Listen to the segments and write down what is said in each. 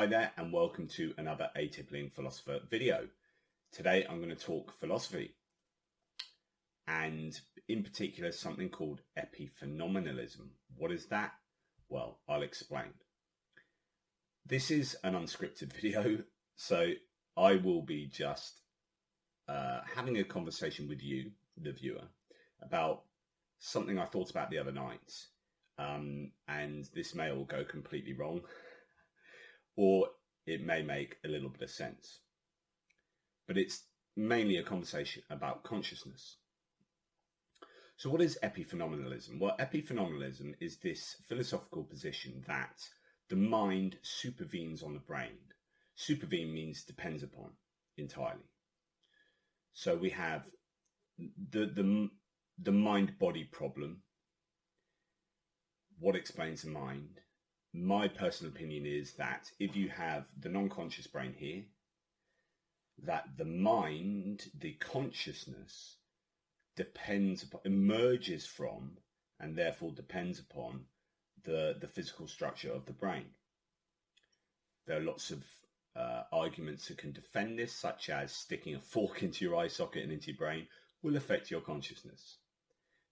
Hi there and welcome to another A Tippling Philosopher video. Today I'm going to talk philosophy and in particular something called epiphenomenalism. What is that? Well, I'll explain. This is an unscripted video, so I will be just uh, having a conversation with you, the viewer, about something I thought about the other night. Um, and this may all go completely wrong, or it may make a little bit of sense. But it's mainly a conversation about consciousness. So, what is epiphenomenalism? Well, epiphenomenalism is this philosophical position that the mind supervenes on the brain. Supervene means depends upon entirely. So we have the the the mind body problem. What explains the mind? My personal opinion is that if you have the non-conscious brain here, that the mind, the consciousness depends upon, emerges from, and therefore depends upon the, the physical structure of the brain. There are lots of uh, arguments that can defend this, such as sticking a fork into your eye socket and into your brain will affect your consciousness.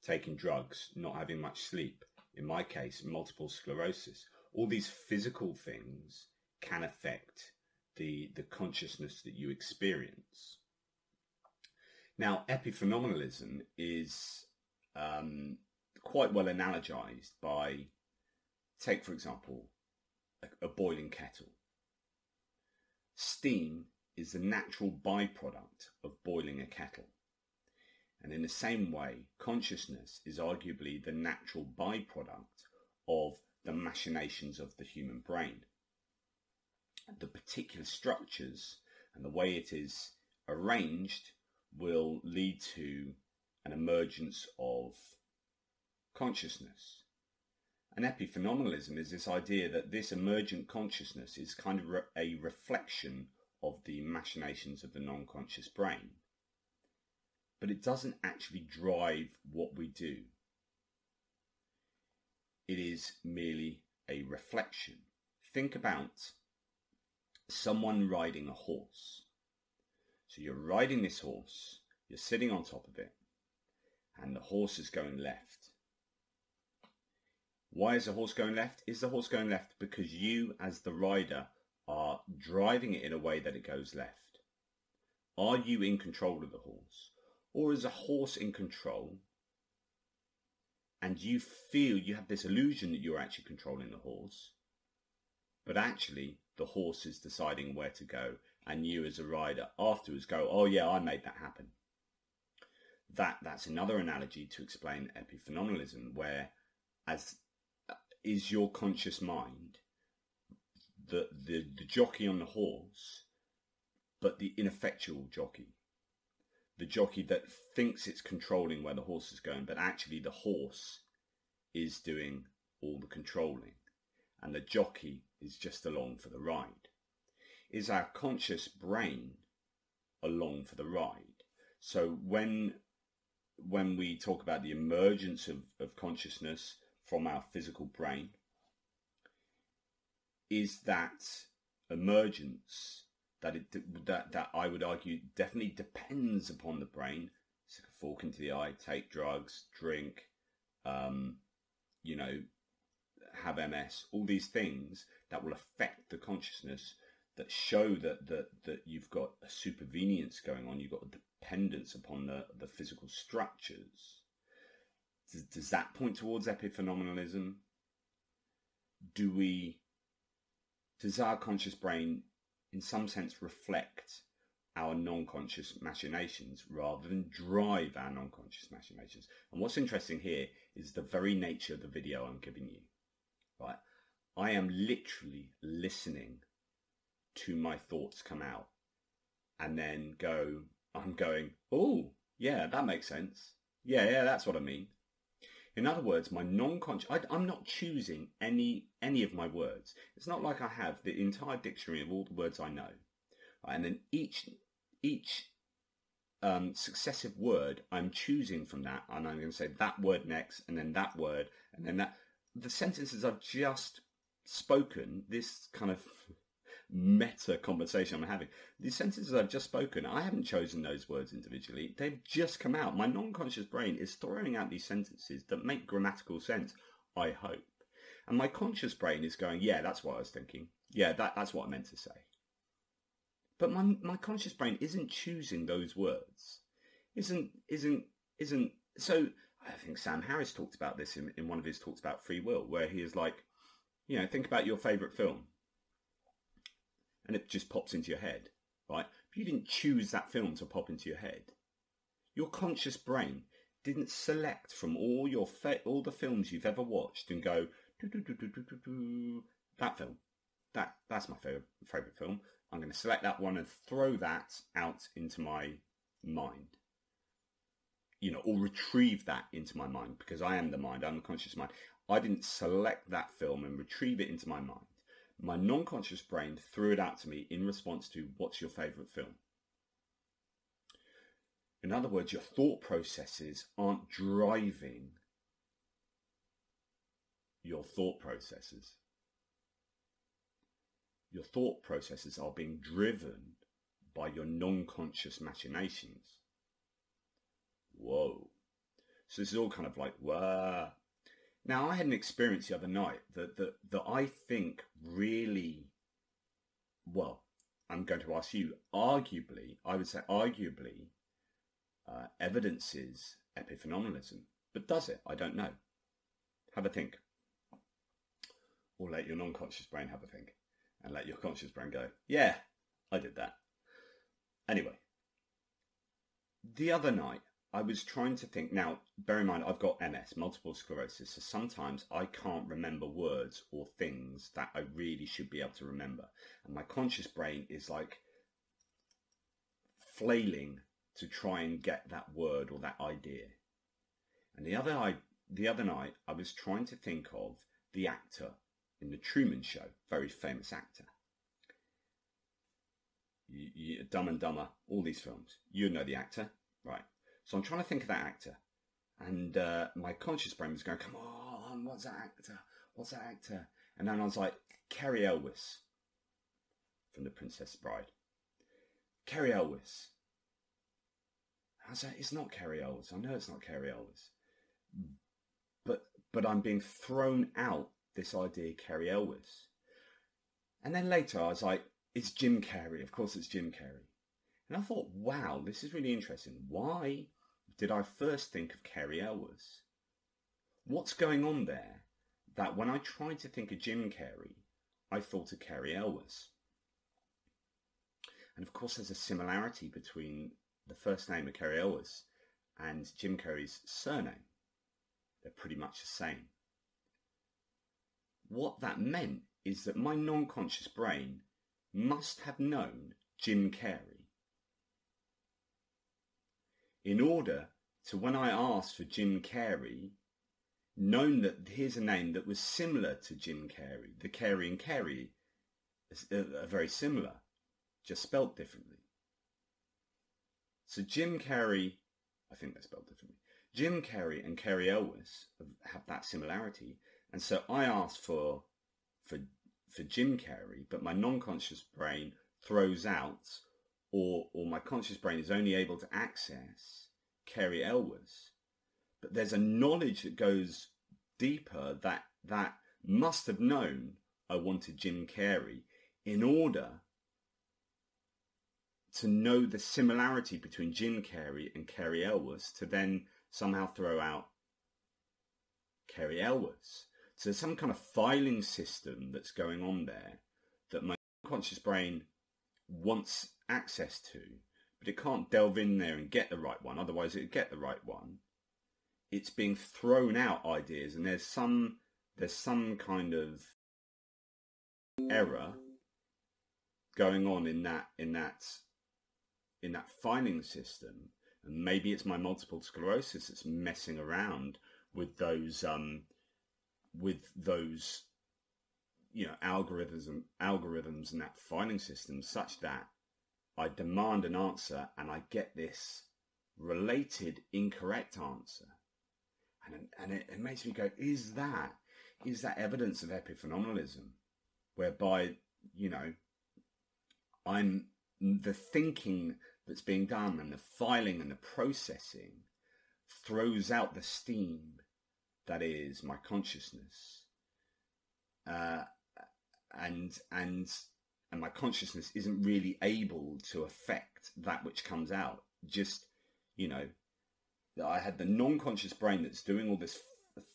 Taking drugs, not having much sleep, in my case, multiple sclerosis, all these physical things can affect the, the consciousness that you experience. Now, epiphenomenalism is um, quite well analogized by, take for example, a, a boiling kettle. Steam is the natural byproduct of boiling a kettle. And in the same way, consciousness is arguably the natural byproduct of the machinations of the human brain. The particular structures and the way it is arranged will lead to an emergence of consciousness. And epiphenomenalism is this idea that this emergent consciousness is kind of a reflection of the machinations of the non conscious brain. But it doesn't actually drive what we do, it is merely a reflection. Think about someone riding a horse. So you're riding this horse, you're sitting on top of it, and the horse is going left. Why is the horse going left? Is the horse going left because you, as the rider, are driving it in a way that it goes left? Are you in control of the horse? Or is a horse in control and you feel you have this illusion that you're actually controlling the horse, but actually the horse is deciding where to go and you as a rider afterwards go, oh yeah, I made that happen. That that's another analogy to explain epiphenomenalism, where as uh, is your conscious mind the, the the jockey on the horse, but the ineffectual jockey. The jockey that thinks it's controlling where the horse is going, but actually the horse is doing all the controlling, and the jockey is just along for the ride is our conscious brain along for the ride. So when when we talk about the emergence of, of consciousness from our physical brain, is that emergence that it that that I would argue definitely depends upon the brain. Stick a fork into the eye, take drugs, drink, um, you know, have MS, all these things that will affect the consciousness that show that that that you've got a supervenience going on. You've got a dependence upon the the physical structures. Does, does that point towards epiphenomenalism? Do we? Does our conscious brain, in some sense, reflect our non-conscious machinations rather than drive our non-conscious machinations? And what's interesting here is the very nature of the video I'm giving you. Right, I am literally listening to my thoughts come out and then go, I'm going, oh, yeah, that makes sense. Yeah, yeah, that's what I mean. In other words, my non-conscious, I, am not choosing any any of my words. It's not like I have the entire dictionary of all the words I know, right? and then each each um, successive word I'm choosing from that, and I'm going to say that word next, and then that word, and then that. The sentences I've just spoken, this kind of meta conversation I'm having. The sentences I've just spoken, I haven't chosen those words individually. They've just come out. My non-conscious brain is throwing out these sentences that make grammatical sense, I hope. And my conscious brain is going, yeah, that's what I was thinking. Yeah, that, that's what I meant to say. But my, my conscious brain isn't choosing those words. Isn't, isn't, isn't, so I think Sam Harris talked about this in, in one of his talks about free will, where he is like, you know, think about your favourite film. And it just pops into your head, right? But you didn't choose that film to pop into your head. Your conscious brain didn't select from all your fa- all the films you've ever watched and go that film. That that's my favorite favorite film. I'm going to select that one and throw that out into my mind you know, or retrieve that into my mind because I am the mind, I'm the conscious mind. I didn't select that film and retrieve it into my mind. My non conscious brain threw it out to me in response to what's your favourite film? In other words, your thought processes aren't driving your thought processes. Your thought processes are being driven by your non conscious machinations. Whoa. So this is all kind of like, wow. Now I had an experience the other night that that that I think really well, I'm going to ask you, arguably, I would say arguably, uh, evidences epiphenomenalism. But does it? I don't know. Have a think. Or let your non conscious brain have a think. And let your conscious brain go, yeah, I did that. Anyway, the other night, I was trying to think. Now, bear in mind, I've got MS, multiple sclerosis, so sometimes I can't remember words or things that I really should be able to remember. And my conscious brain is like flailing to try and get that word or that idea. And the other, I, the other night, I was trying to think of the actor in The Truman Show, very famous actor. You, you, Dumb and Dumber, all these films. You know the actor, right? So I'm trying to think of that actor. And uh, my conscious brain was going, come on, what's that actor? What's that actor? And then I was like, Cary Elwes from The Princess Bride. Cary Elwes. I like, it's not Cary Elwes. I know it's not Cary Elwes. But, but I'm being thrown out this idea, Cary Elwes. And then later I was like, it's Jim Carrey. Of course it's Jim Carrey. And I thought, wow, this is really interesting. Why did I first think of Cary Elwes? What's going on there that when I tried to think of Jim Carrey, I thought of Cary Elwes? And of course, there's a similarity between the first name of Cary Elwes and Jim Carrey's surname. They're pretty much the same. What that meant is that my non conscious brain must have known Jim Carrey in order to, when I asked for Jim Carrey, known that here's a name that was similar to Jim Carrey. The Carey and Carey uh, are very similar, just spelt differently. So Jim Carrey, I think they're spelled differently. Jim Carrey and Cary Elwes have that similarity, and so I asked for for for Jim Carrey, but my non-conscious brain throws out or or my conscious brain is only able to access Cary Elwes. But there's a knowledge that goes deeper that that must have known I wanted Jim Carrey in order to know the similarity between Jim Carrey and Cary Elwes to then somehow throw out Cary Elwes. So there's some kind of filing system that's going on there that my conscious brain wants access to, but it can't delve in there and get the right one. Otherwise, it'd get the right one. It's being thrown out ideas, and there's some there's some kind of error going on in that in that in that filing system. And maybe it's my multiple sclerosis that's messing around with those um, with those you know algorithms and algorithms and that filing system such that I demand an answer and I get this related incorrect answer. And, and it, it makes me go, is that, is that evidence of epiphenomenalism? Whereby, you know, I'm the thinking that's being done and the filing and the processing throws out the steam that is my consciousness uh, and and and my consciousness isn't really able to affect that which comes out. Just you know i had the non-conscious brain that's doing all this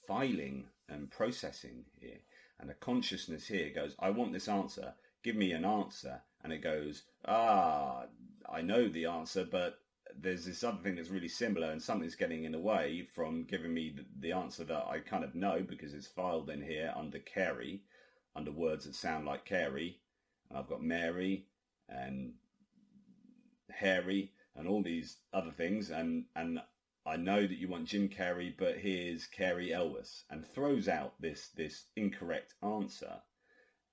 filing and processing here and the consciousness here goes i want this answer. Give me an answer. And it goes ah i know the answer but there's this other thing that's really similar and something's getting in the way from giving me the, the answer that i kind of know because it's filed in here under carey under words that sound like carey and i've got mary and harry and all these other things and and I know that you want Jim Carrey, but here's Cary Elwes, and throws out this this incorrect answer.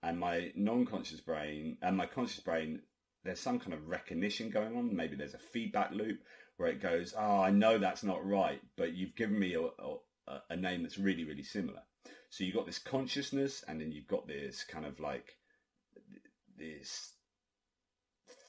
And my non-conscious brain and my conscious brain, there's some kind of recognition going on. Maybe there's a feedback loop where it goes, "Oh, I know that's not right, but you've given me a, a, a name that's really really similar." So you've got this consciousness, and then you've got this kind of like this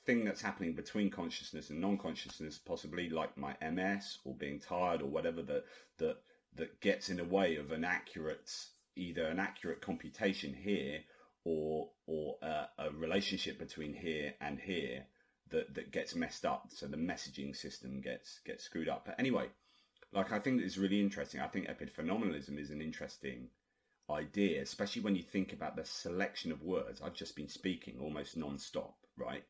thing that's happening between consciousness and non-consciousness, possibly like my MS or being tired or whatever that that that gets in the way of an accurate either an accurate computation here or or a, a relationship between here and here that that gets messed up. So the messaging system gets gets screwed up. But anyway, like I think it's really interesting. I think epiphenomenalism is an interesting idea, especially when you think about the selection of words. I've just been speaking almost non-stop, right?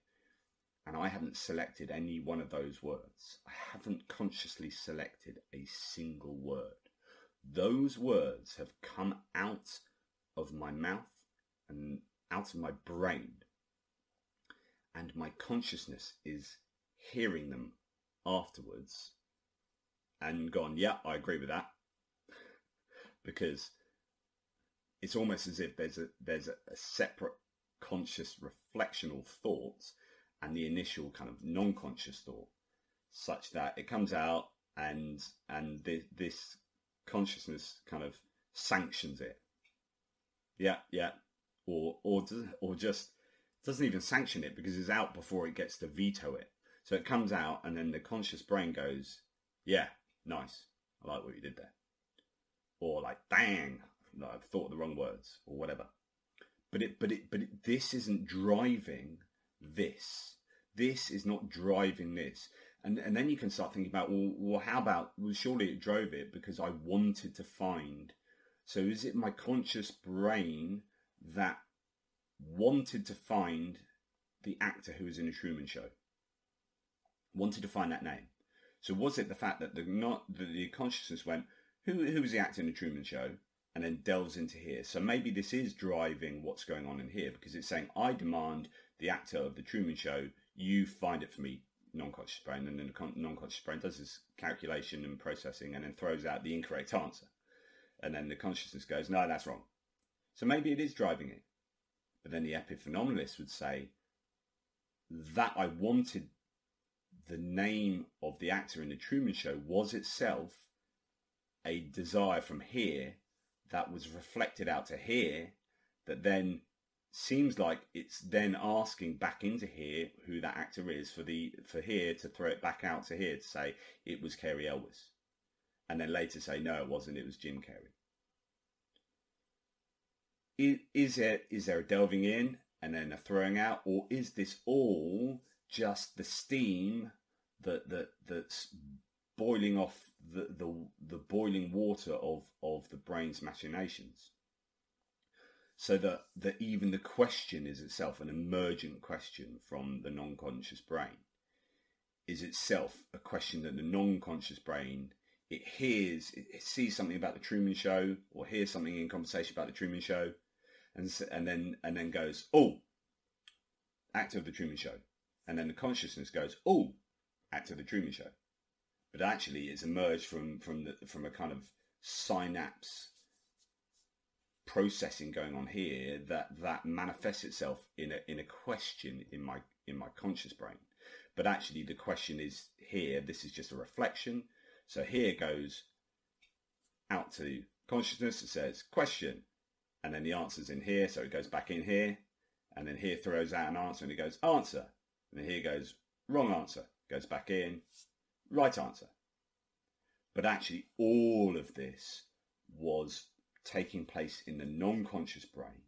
and I haven't selected any one of those words. I haven't consciously selected a single word. Those words have come out of my mouth and out of my brain, and my consciousness is hearing them afterwards and gone, yeah, I agree with that. because it's almost as if there's a there's a, a separate conscious reflectional thought and the initial kind of non-conscious thought such that it comes out and and th- this consciousness kind of sanctions it. Yeah yeah. Or or or just doesn't even sanction it because it's out before it gets to veto it. So it comes out and then the conscious brain goes yeah nice i like what you did there or like dang i've thought the wrong words or whatever but it but it but it, this isn't driving this. This is not driving this. And and then you can start thinking about well, well how about well surely it drove it because I wanted to find. So is it my conscious brain that wanted to find the actor who was in a Truman Show? Wanted to find that name. So was it the fact that the not the, the consciousness went who who was the actor in the Truman Show? and then delves into here. So maybe this is driving what's going on in here because it's saying, I demand the actor of the Truman Show, you find it for me, non-conscious brain, and then the non-conscious brain does this calculation and processing, and then throws out the incorrect answer, and then the consciousness goes, no, that's wrong. So maybe it is driving it, but then the epiphenomenalist would say that I wanted the name of the actor in the Truman Show was itself a desire from here that was reflected out to here that then seems like it's then asking back into here who that actor is for the for here to throw it back out to here to say it was Cary Elwes, and then later say no, it wasn't. It was Jim Carrey. Is, is there is there a delving in and then a throwing out, or is this all just the steam that that that's boiling off the the, the boiling water of of the brain's machinations? so that, that even the question is itself an emergent question from the non-conscious brain is itself a question that the non-conscious brain it hears it sees something about the Truman Show or hears something in conversation about the Truman Show and and then and then goes oh actor of the Truman Show and then the consciousness goes oh actor of the Truman Show. But actually it's emerged from from the from a kind of synapse processing going on here that that manifests itself in a in a question in my in my conscious brain. But actually the question is here. This is just a reflection. So here goes out to consciousness. It says question. And then the answer's in here. So it goes back in here. And then here throws out an answer and it goes, answer. And here goes, wrong answer. Goes back in, right answer. But actually, all of this was taking place in the non conscious brain.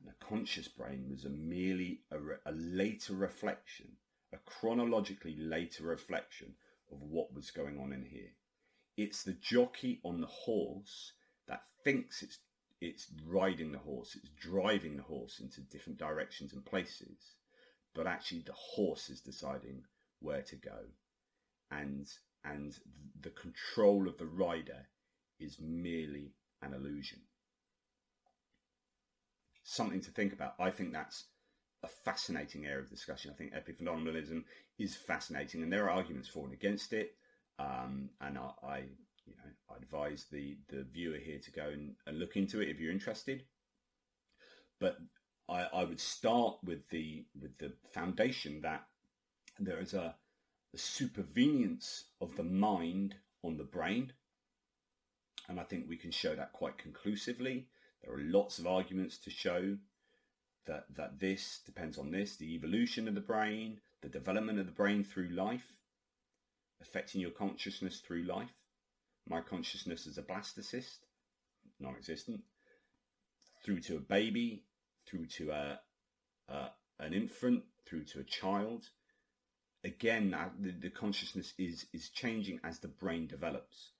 And the conscious brain was a merely a, re- a later reflection, a chronologically later reflection of what was going on in here. It's the jockey on the horse that thinks it's it's riding the horse, it's driving the horse into different directions and places, but actually the horse is deciding where to go, and and the control of the rider is merely an illusion. Something to think about. I think that's a fascinating area of discussion. I think epiphenomenalism is fascinating, and there are arguments for and against it. Um, and I, I, you know, I advise the the viewer here to go and, and look into it if you're interested. But I, I would start with the with the foundation that there is a, a supervenience of the mind on the brain, and I think we can show that quite conclusively. There are lots of arguments to show that that this depends on this, the evolution of the brain, the development of the brain through life, affecting your consciousness through life. My consciousness as a blastocyst, non-existent, through to a baby, through to a, a an infant, through to a child. Again, the, the consciousness is is changing as the brain develops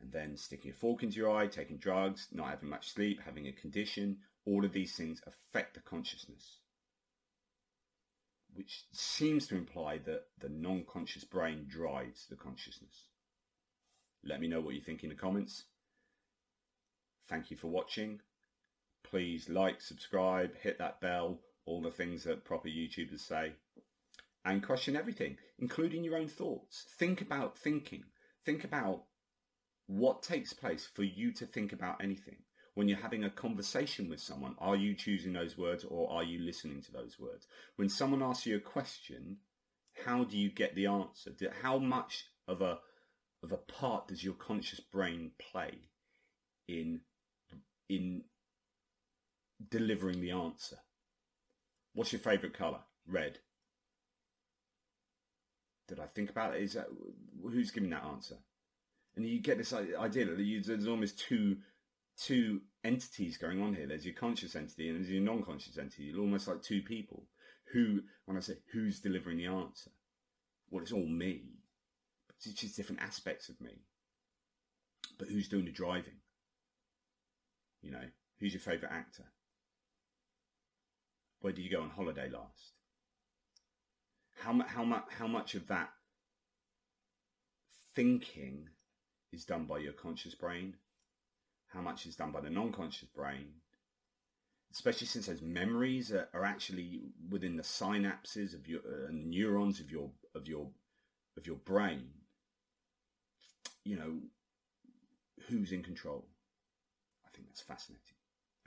and then sticking a fork into your eye, taking drugs, not having much sleep, having a condition, all of these things affect the consciousness, which seems to imply that the non conscious brain drives the consciousness. Let me know what you think in the comments. Thank you for watching. Please like, subscribe, hit that bell, all the things that proper YouTubers say. And question everything, including your own thoughts. Think about thinking. Think about what takes place for you to think about anything when you're having a conversation with someone, are you choosing those words or are you listening to those words? When someone asks you a question, how do you get the answer? How much of a of a part does your conscious brain play in in delivering the answer? What's your favourite colour? Red. Did I think about it? Is that who's giving that answer? And you get this idea that there's almost two two entities going on here. There's your conscious entity and there's your non-conscious entity. You're almost like two people who, when I say who's delivering the answer, well, it's all me, it's just different aspects of me. But who's doing the driving? You know, who's your favourite actor? Where do you go on holiday last? How, how, much, how much of that thinking is done by your conscious brain how much is done by the non-conscious brain, especially since those memories are, are actually within the synapses of your uh, neurons of your of your of your brain. You know, who's in control? I think that's fascinating.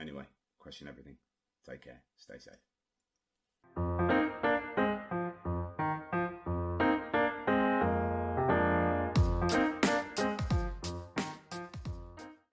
Anyway, question everything. Take care. Stay safe.